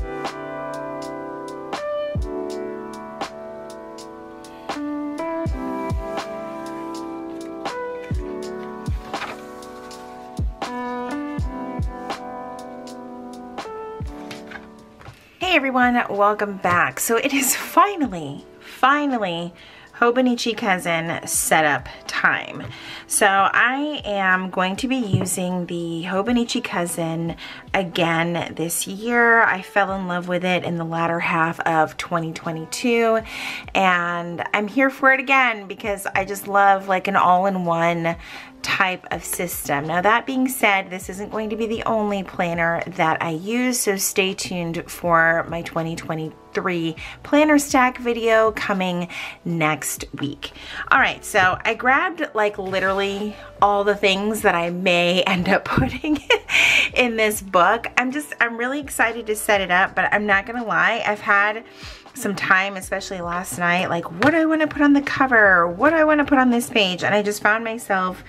Hey everyone, welcome back. So it is finally, finally Hobonichi Cousin setup time. So I am going to be using the Hobonichi Cousin again this year. I fell in love with it in the latter half of 2022 and I'm here for it again because I just love like an all-in-one type of system. Now that being said, this isn't going to be the only planner that I use, so stay tuned for my 2023 planner stack video coming next week. All right, so I grabbed like literally all the things that I may end up putting in this book. I'm just, I'm really excited to set it up, but I'm not gonna lie, I've had some time, especially last night, like what do I want to put on the cover? What do I want to put on this page? And I just found myself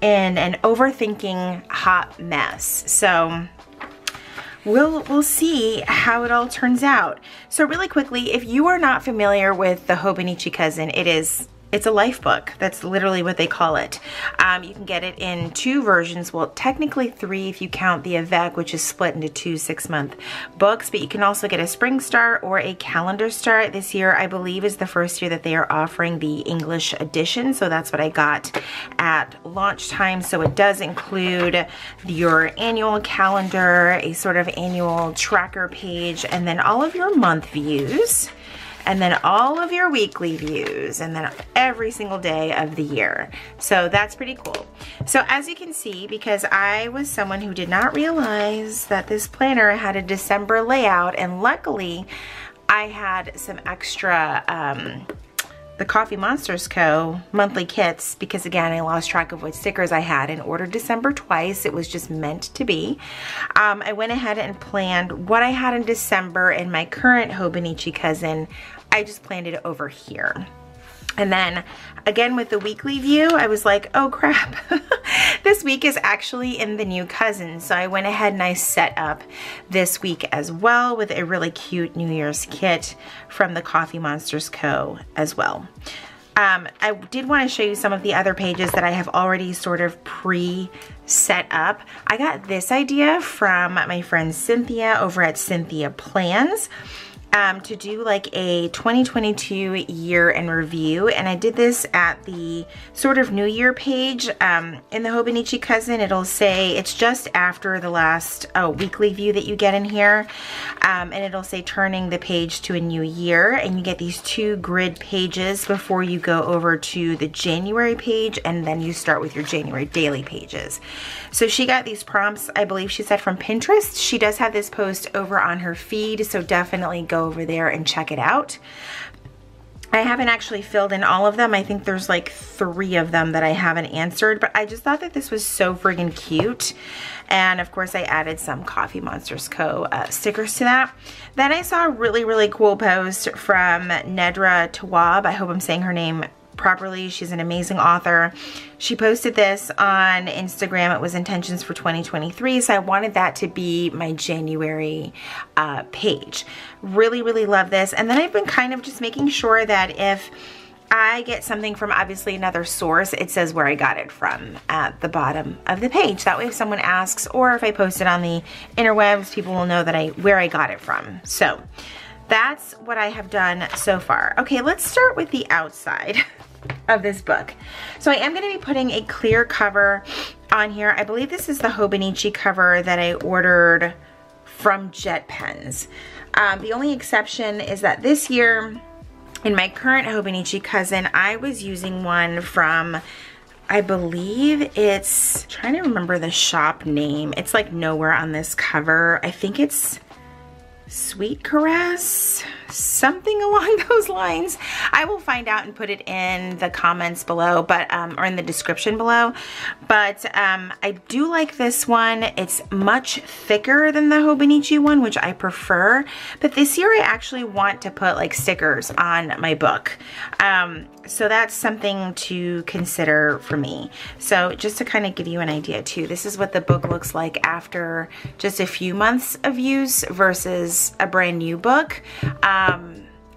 in an overthinking hot mess. So we'll, we'll see how it all turns out. So really quickly, if you are not familiar with the Hobonichi Cousin, it is it's a life book. That's literally what they call it. Um, you can get it in two versions. Well, technically three if you count the Avec, which is split into two six-month books. But you can also get a spring start or a calendar start. This year, I believe, is the first year that they are offering the English edition. So that's what I got at launch time. So it does include your annual calendar, a sort of annual tracker page, and then all of your month views and then all of your weekly views and then every single day of the year. So that's pretty cool. So as you can see, because I was someone who did not realize that this planner had a December layout and luckily I had some extra um, the Coffee Monsters Co. monthly kits because again, I lost track of what stickers I had and ordered December twice. It was just meant to be. Um, I went ahead and planned what I had in December in my current Hobonichi cousin I just planted it over here. And then again with the weekly view, I was like, oh crap, this week is actually in the new cousin. So I went ahead and I set up this week as well with a really cute New Year's kit from the Coffee Monsters Co. as well. Um, I did want to show you some of the other pages that I have already sort of pre-set up. I got this idea from my friend Cynthia over at Cynthia Plans um, to do like a 2022 year in review and I did this at the sort of new year page um, in the Hobonichi Cousin it'll say it's just after the last oh, weekly view that you get in here um, and it'll say turning the page to a new year and you get these two grid pages before you go over to the January page and then you start with your January daily pages. So she got these prompts I believe she said from Pinterest. She does have this post over on her feed so definitely go over there and check it out. I haven't actually filled in all of them. I think there's like three of them that I haven't answered, but I just thought that this was so friggin' cute. And of course I added some Coffee Monsters Co. Uh, stickers to that. Then I saw a really, really cool post from Nedra Tawwab. I hope I'm saying her name properly. She's an amazing author. She posted this on Instagram. It was intentions for 2023. So I wanted that to be my January uh, page. Really, really love this. And then I've been kind of just making sure that if I get something from obviously another source, it says where I got it from at the bottom of the page. That way if someone asks or if I post it on the interwebs, people will know that I where I got it from. So that's what I have done so far. Okay, let's start with the outside. of this book. So I am going to be putting a clear cover on here. I believe this is the Hobonichi cover that I ordered from Jet Pens. Um, the only exception is that this year, in my current Hobonichi cousin, I was using one from I believe it's, trying to remember the shop name. It's like nowhere on this cover. I think it's Sweet Caress, something along those lines. I will find out and put it in the comments below, but um, or in the description below. But um, I do like this one. It's much thicker than the Hobonichi one, which I prefer. But this year I actually want to put like stickers on my book. Um, so that's something to consider for me. So just to kind of give you an idea too, this is what the book looks like after just a few months of use versus a brand new book. Um,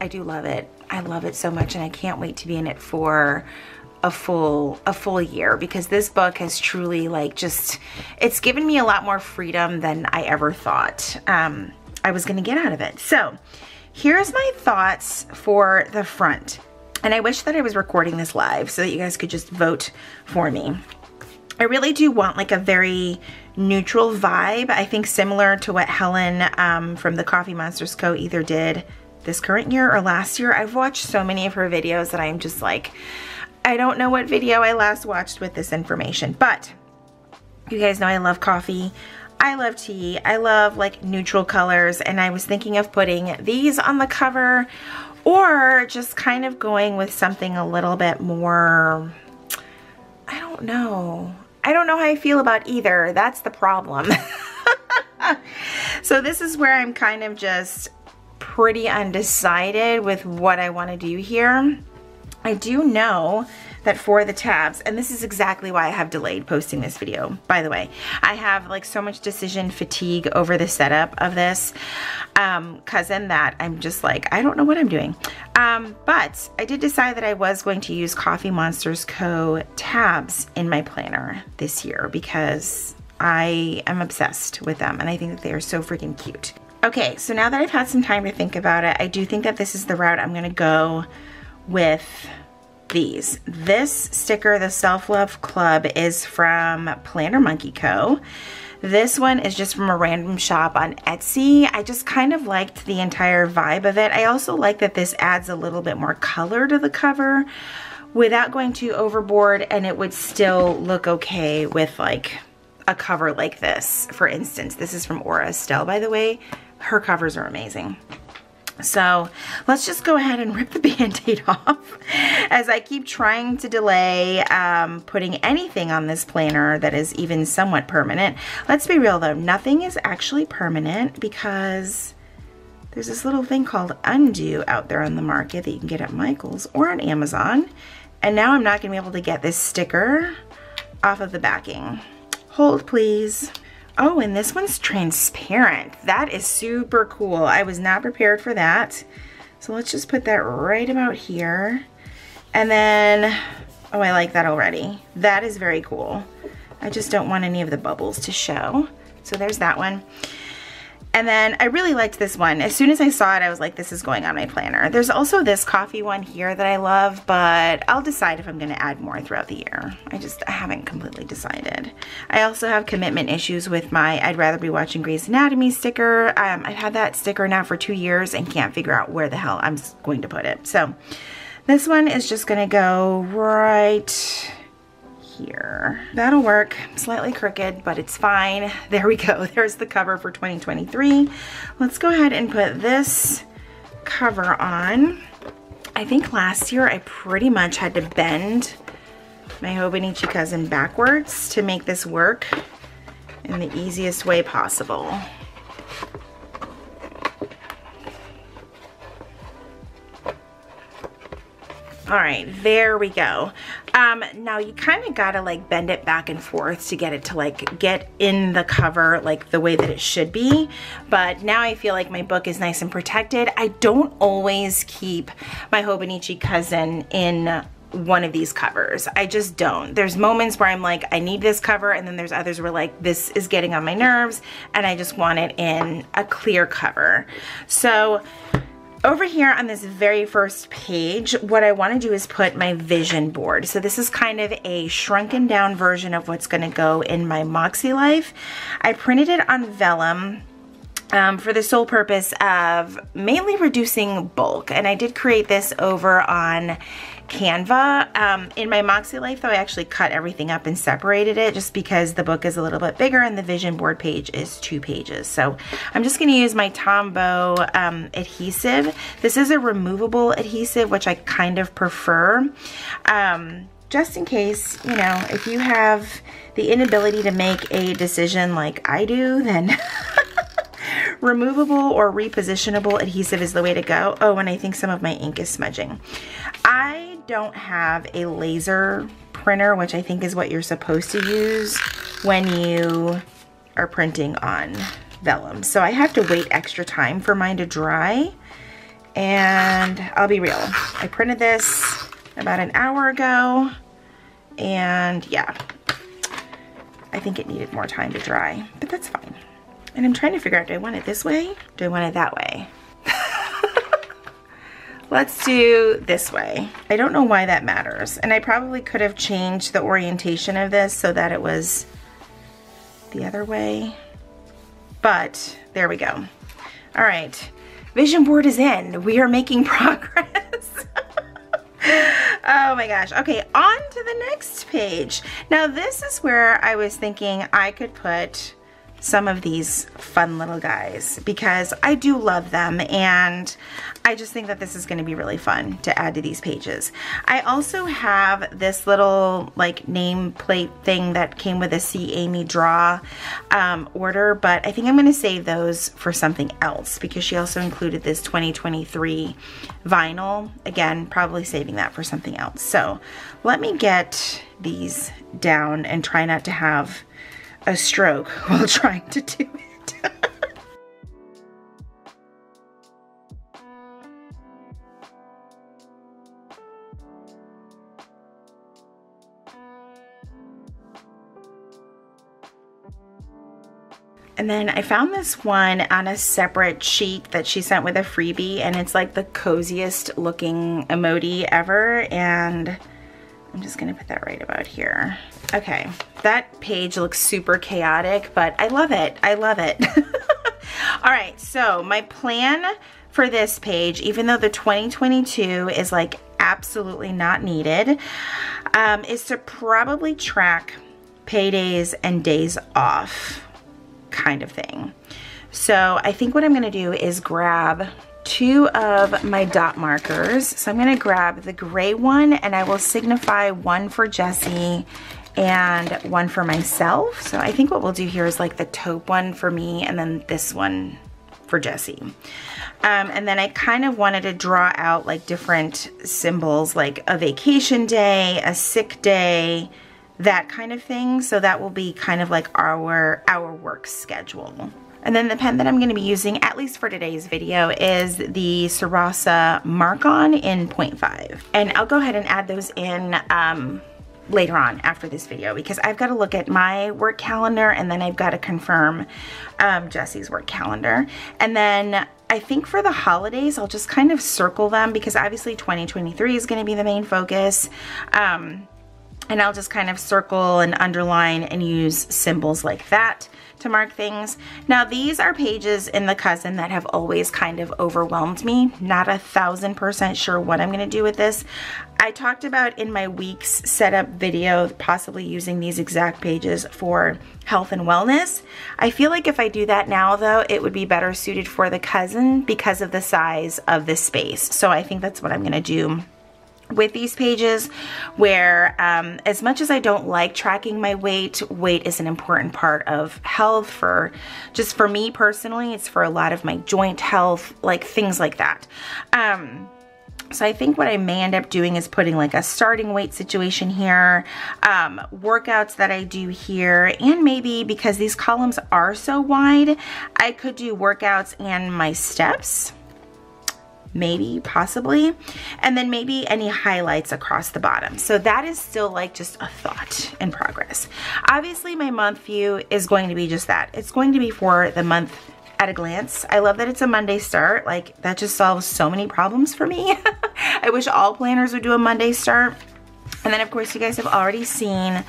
I do love it. I love it so much and I can't wait to be in it for a full a full year because this book has truly like just it's given me a lot more freedom than I ever thought um, I was gonna get out of it. So here's my thoughts for the front. And I wish that I was recording this live so that you guys could just vote for me. I really do want like a very neutral vibe. I think similar to what Helen um, from the Coffee Monsters Co. either did this current year or last year. I've watched so many of her videos that I'm just like, I don't know what video I last watched with this information, but you guys know I love coffee. I love tea. I love like neutral colors and I was thinking of putting these on the cover or just kind of going with something a little bit more, I don't know. I don't know how I feel about either. That's the problem. so this is where I'm kind of just pretty undecided with what I want to do here. I do know that for the tabs, and this is exactly why I have delayed posting this video, by the way. I have like so much decision fatigue over the setup of this um, cousin that I'm just like, I don't know what I'm doing. Um, but I did decide that I was going to use Coffee Monsters Co. tabs in my planner this year because I am obsessed with them and I think that they are so freaking cute. Okay, so now that I've had some time to think about it, I do think that this is the route I'm gonna go with these. This sticker, the Self Love Club, is from Planner Monkey Co. This one is just from a random shop on Etsy. I just kind of liked the entire vibe of it. I also like that this adds a little bit more color to the cover without going too overboard and it would still look okay with like a cover like this. For instance, this is from Aura Estelle, by the way. Her covers are amazing. So let's just go ahead and rip the band-aid off as I keep trying to delay um, putting anything on this planner that is even somewhat permanent. Let's be real though, nothing is actually permanent because there's this little thing called Un-du out there on the market that you can get at Michael's or on Amazon. And now I'm not gonna be able to get this sticker off of the backing. Hold please. Oh, and this one's transparent. That is super cool. I was not prepared for that. So let's just put that right about here. And then, oh, I like that already. That is very cool. I just don't want any of the bubbles to show. So there's that one. And then I really liked this one. As soon as I saw it, I was like, this is going on my planner. There's also this coffee one here that I love, but I'll decide if I'm gonna add more throughout the year. I just I haven't completely decided. I also have commitment issues with my I'd rather be watching Grey's Anatomy sticker. Um, I've had that sticker now for two years and can't figure out where the hell I'm going to put it. So this one is just gonna go right here. That'll work. Slightly crooked, but it's fine. There we go. There's the cover for 2023. Let's go ahead and put this cover on. I think last year I pretty much had to bend my Hobonichi cousin backwards to make this work in the easiest way possible. All right, there we go. Um, now you kind of gotta like bend it back and forth to get it to like get in the cover like the way that it should be. But now I feel like my book is nice and protected. I don't always keep my Hobonichi cousin in one of these covers. I just don't. There's moments where I'm like, I need this cover, and then there's others where like, this is getting on my nerves, and I just want it in a clear cover. So over here on this very first page, what I want to do is put my vision board. So this is kind of a shrunken down version of what's going to go in my MakseLife. I printed it on vellum um, for the sole purpose of mainly reducing bulk. And I did create this over on Canva. Um, in my MakseLife though, I actually cut everything up and separated it just because the book is a little bit bigger and the vision board page is two pages. So I'm just gonna use my Tombow um, adhesive. This is a removable adhesive, which I kind of prefer. Um, just in case, you know, if you have the inability to make a decision like I do, then removable or repositionable adhesive is the way to go. Oh, and I think some of my ink is smudging. I don't have a laser printer, which I think is what you're supposed to use when you are printing on vellum. So I have to wait extra time for mine to dry. And I'll be real, I printed this about an hour ago. And yeah, I think it needed more time to dry, but that's fine. And I'm trying to figure out, do I want it this way? Do I want it that way? Let's do this way. I don't know why that matters. And I probably could have changed the orientation of this so that it was the other way. But there we go. All right, vision board is in. We are making progress. oh my gosh. Okay, on to the next page. Now this is where I was thinking I could put some of these fun little guys because I do love them and I just think that this is going to be really fun to add to these pages. I also have this little like nameplate thing that came with a See Amy Draw um, order but I think I'm going to save those for something else because she also included this 2023 vinyl. Again, probably saving that for something else. So let me get these down and try not to have a stroke while trying to do it. And then I found this one on a separate sheet that she sent with a freebie and it's like the coziest looking emoji ever and I'm just gonna put that right about here. Okay, that page looks super chaotic, but I love it, I love it. All right, so my plan for this page, even though the 2022 is like absolutely not needed, um, is to probably track paydays and days off kind of thing. So I think what I'm gonna do is grab two of my dot markers. So I'm gonna grab the gray one and I will signify one for Jessie and one for myself. So I think what we'll do here is like the taupe one for me and then this one for Jesse. Um, and then I kind of wanted to draw out like different symbols like a vacation day, a sick day, that kind of thing. So that will be kind of like our, our work schedule. And then the pen that I'm going to be using, at least for today's video, is the Sarasa Mark-On in 0.5. And I'll go ahead and add those in um, later on after this video because I've got to look at my work calendar and then I've got to confirm um, Jessie's work calendar. And then I think for the holidays, I'll just kind of circle them because obviously 2023 is going to be the main focus. Um, and I'll just kind of circle and underline and use symbols like that to mark things. Now these are pages in the cousin that have always kind of overwhelmed me. Not a thousand percent sure what I'm gonna do with this. I talked about in my week's setup video possibly using these exact pages for health and wellness. I feel like if I do that now though, it would be better suited for the cousin because of the size of this space. So I think that's what I'm gonna do with these pages where um, as much as I don't like tracking my weight, weight is an important part of health for just for me personally, it's for a lot of my joint health, like things like that. Um, so I think what I may end up doing is putting like a starting weight situation here, um, workouts that I do here, and maybe because these columns are so wide, I could do workouts and my steps maybe, possibly, and then maybe any highlights across the bottom. So that is still like just a thought in progress. Obviously, my month view is going to be just that. It's going to be for the month at a glance. I love that it's a Monday start. Like, that just solves so many problems for me. I wish all planners would do a Monday start. And then, of course, you guys have already seen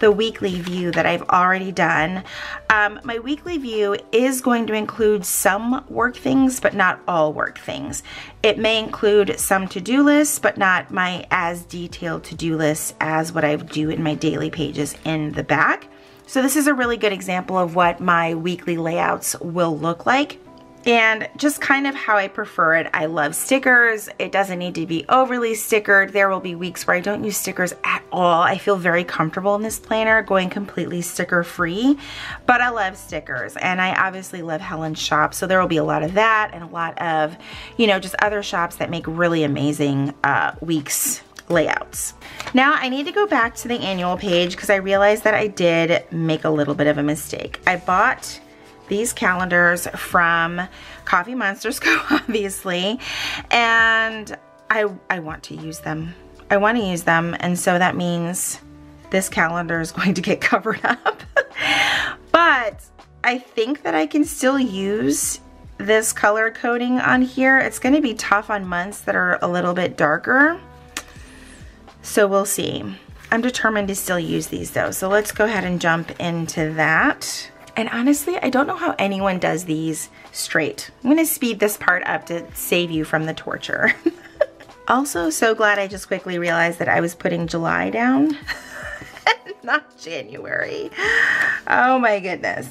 the weekly view that I've already done. Um, my weekly view is going to include some work things, but not all work things. It may include some to-do lists, but not my as detailed to-do lists as what I do in my daily pages in the back. So this is a really good example of what my weekly layouts will look like and just kind of how I prefer it. I love stickers. It doesn't need to be overly stickered. There will be weeks where I don't use stickers at all. I feel very comfortable in this planner going completely sticker free, but I love stickers and I obviously love Helen's shop. So there will be a lot of that and a lot of, you know, just other shops that make really amazing uh, weeks layouts. Now I need to go back to the annual page because I realized that I did make a little bit of a mistake. I bought these calendars from Coffee Monsters Co, obviously, and I, I want to use them. I want to use them, and so that means this calendar is going to get covered up. but I think that I can still use this color coding on here. It's going to be tough on months that are a little bit darker. So we'll see. I'm determined to still use these though. So let's go ahead and jump into that. And honestly, I don't know how anyone does these straight. I'm gonna speed this part up to save you from the torture. also, so glad I just quickly realized that I was putting July down, not January. Oh my goodness.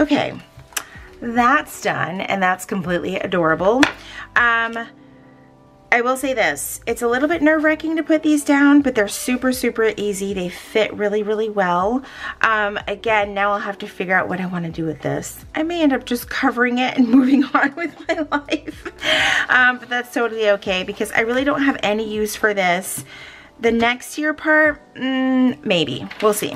Okay, that's done and that's completely adorable. Um, I will say this, it's a little bit nerve wracking to put these down, but they're super, super easy. They fit really, really well. Um, again, now I'll have to figure out what I wanna do with this. I may end up just covering it and moving on with my life. Um, but that's totally okay because I really don't have any use for this. The next year part, mm, maybe, we'll see.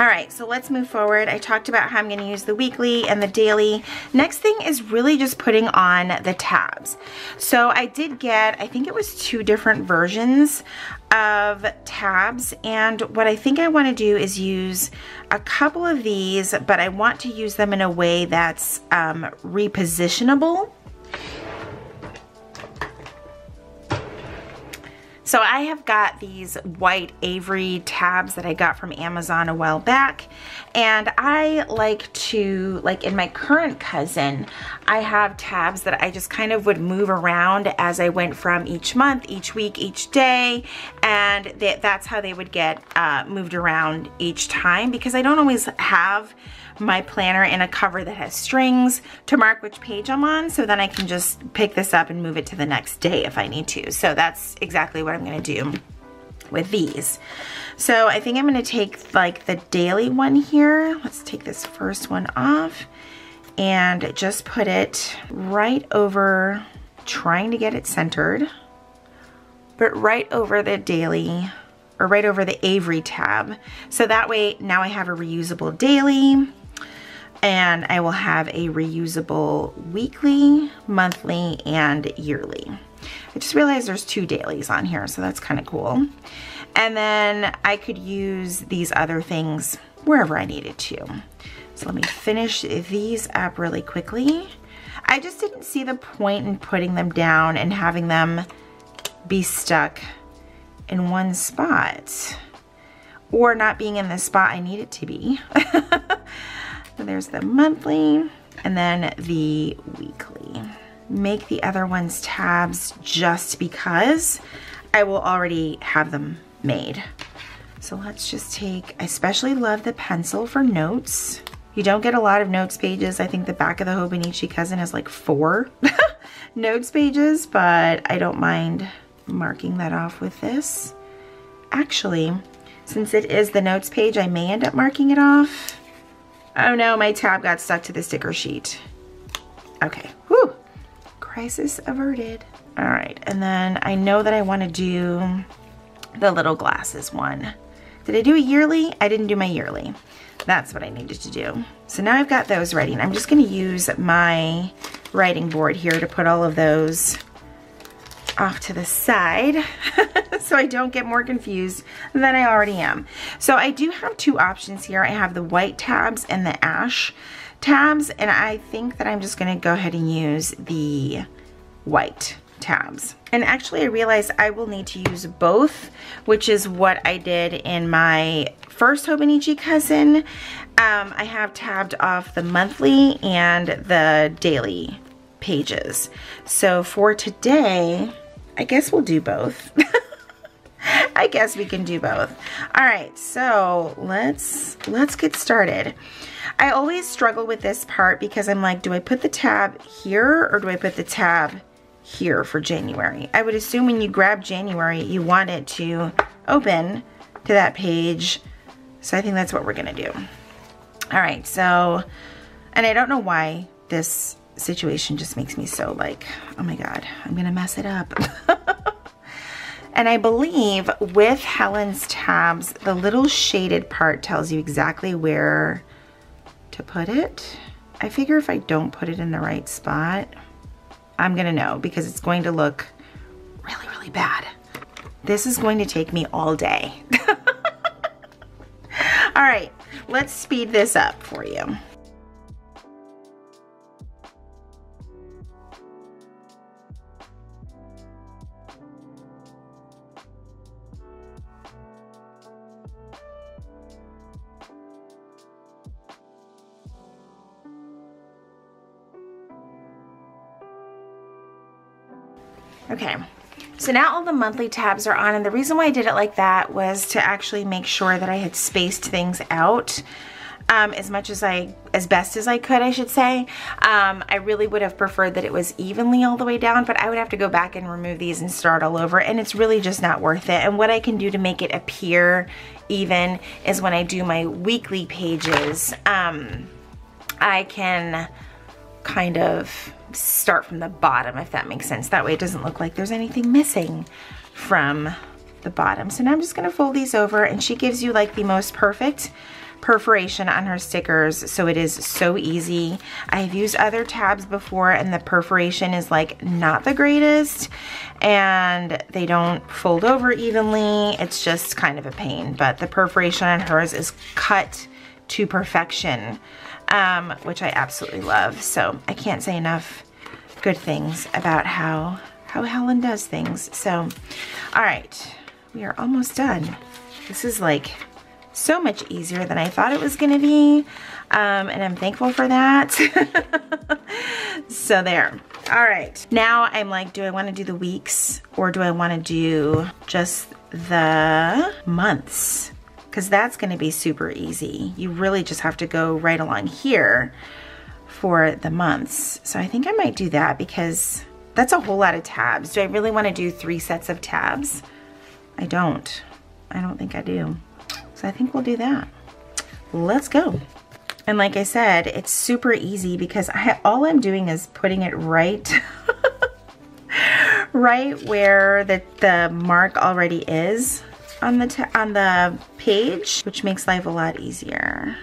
All right, so let's move forward. I talked about how I'm gonna use the weekly and the daily. Next thing is really just putting on the tabs. So I did get, I think it was two different versions of tabs and what I think I want to do is use a couple of these but I want to use them in a way that's um, repositionable So I have got these white Avery tabs that I got from Amazon a while back. And I like to, like in my current cousin, I have tabs that I just kind of would move around as I went from each month, each week, each day. And that's how they would get uh, moved around each time because I don't always have my planner in a cover that has strings to mark which page I'm on so then I can just pick this up and move it to the next day if I need to. So that's exactly what I'm gonna do with these. So I think I'm gonna take like the daily one here. Let's take this first one off and just put it right over, trying to get it centered, but right over the daily or right over the Avery tab. So that way now I have a reusable daily and I will have a reusable weekly, monthly, and yearly. I just realized there's two dailies on here, so that's kind of cool. And then I could use these other things wherever I needed to. So let me finish these up really quickly. I just didn't see the point in putting them down and having them be stuck in one spot or not being in the spot I need it to be. There's the monthly and then the weekly. Make the other ones tabs just because I will already have them made. So let's just take, I especially love the pencil for notes. You don't get a lot of notes pages. I think the back of the Hobonichi Cousin has like four notes pages, but I don't mind marking that off with this. Actually, since it is the notes page, I may end up marking it off Oh no, my tab got stuck to the sticker sheet. Okay, whew, crisis averted. All right, and then I know that I wanna do the little glasses one. Did I do a yearly? I didn't do my yearly. That's what I needed to do. So now I've got those ready and I'm just gonna use my writing board here to put all of those off to the side so I don't get more confused than I already am. So I do have two options here. I have the white tabs and the ash tabs and I think that I'm just gonna go ahead and use the white tabs. And actually I realized I will need to use both, which is what I did in my first Hobonichi cousin. Um, I have tabbed off the monthly and the daily pages. So for today, I guess we'll do both. I guess we can do both. All right, so let's let's get started. I always struggle with this part because I'm like, do I put the tab here or do I put the tab here for January? I would assume when you grab January, you want it to open to that page. So I think that's what we're gonna do. All right, so, and I don't know why this situation just makes me so like, oh my God, I'm gonna mess it up. and I believe with Helen's tabs, the little shaded part tells you exactly where to put it. I figure if I don't put it in the right spot, I'm gonna know because it's going to look really, really bad. This is going to take me all day. all right, let's speed this up for you. So now all the monthly tabs are on and the reason why I did it like that was to actually make sure that I had spaced things out um, as much as I, as best as I could, I should say. Um, I really would have preferred that it was evenly all the way down, but I would have to go back and remove these and start all over, and it's really just not worth it. And what I can do to make it appear even is when I do my weekly pages, um, I can kind of start from the bottom, if that makes sense. That way it doesn't look like there's anything missing from the bottom. So now I'm just gonna fold these over and she gives you like the most perfect perforation on her stickers so it is so easy I've used other tabs before and the perforation is like not the greatest and they don't fold over evenly it's just kind of a pain but the perforation on hers is cut to perfection um, which I absolutely love. So I can't say enough good things about how, how Helen does things. So, all right, we are almost done. This is like so much easier than I thought it was gonna be. Um, and I'm thankful for that. so there. All right, now I'm like, do I wanna do the weeks or do I wanna do just the months? Because that's going to be super easy. You really just have to go right along here for the months. So I think I might do that because that's a whole lot of tabs. Do I really want to do three sets of tabs? I don't. I don't think I do. So I think we'll do that. Let's go. And like I said, it's super easy because I, all I'm doing is putting it right, right where the, the mark already is on the, on the page, which makes life a lot easier.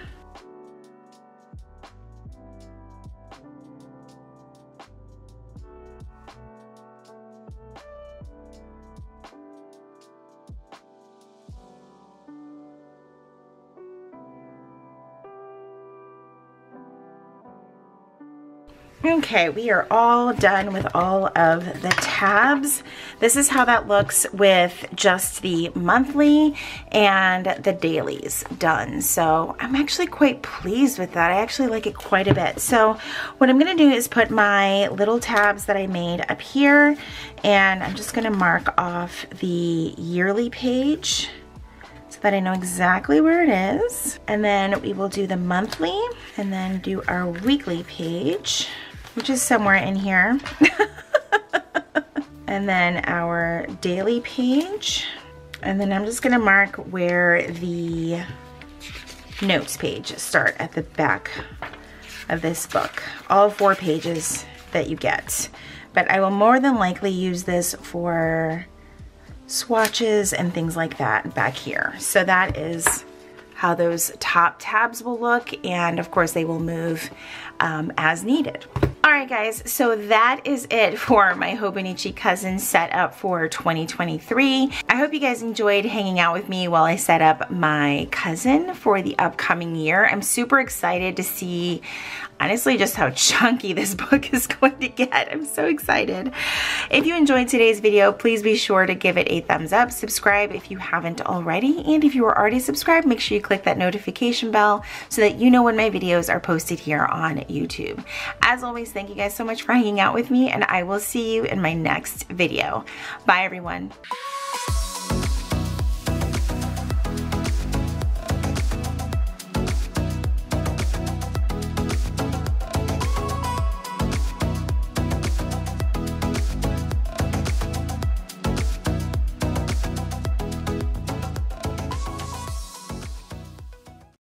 Okay, we are all done with all of the tabs. This is how that looks with just the monthly and the dailies done. So I'm actually quite pleased with that. I actually like it quite a bit. So what I'm gonna do is put my little tabs that I made up here and I'm just gonna mark off the yearly page so that I know exactly where it is. And then we will do the monthly and then do our weekly page which is somewhere in here. and then our daily page. And then I'm just gonna mark where the notes page start at the back of this book. All four pages that you get. But I will more than likely use this for swatches and things like that back here. So that is how those top tabs will look and of course they will move um, as needed. Alright guys, so that is it for my Hobonichi Cousin setup for 2023. I hope you guys enjoyed hanging out with me while I set up my cousin for the upcoming year. I'm super excited to see honestly just how chunky this book is going to get. I'm so excited. If you enjoyed today's video, please be sure to give it a thumbs up, subscribe if you haven't already, and if you are already subscribed, make sure you click that notification bell so that you know when my videos are posted here on YouTube. As always, thank you guys so much for hanging out with me, and I will see you in my next video. Bye, everyone.